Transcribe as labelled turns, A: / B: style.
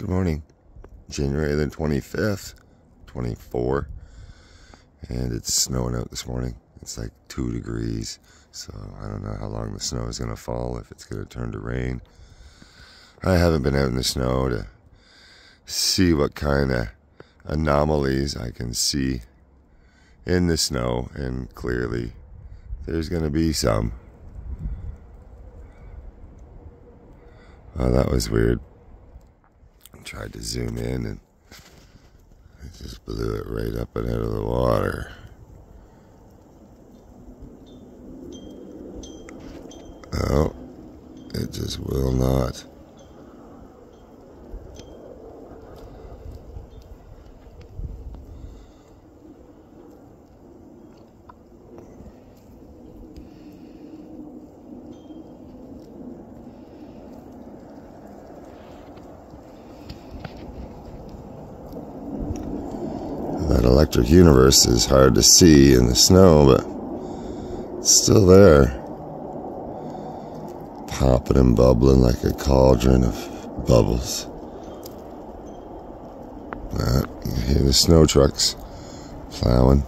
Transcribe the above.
A: Good morning. January the 25th, 24. And it's snowing out this morning. It's like two degrees. So I don't know how long the snow is going to fall, if it's going to turn to rain. I haven't been out in the snow to see what kind of anomalies I can see in the snow. And clearly, there's going to be some. Oh, that was weird tried to zoom in and I just blew it right up and out of the water. Oh, it just will not. That electric universe is hard to see in the snow, but it's still there. Popping and bubbling like a cauldron of bubbles. Uh, you hear the snow trucks plowing.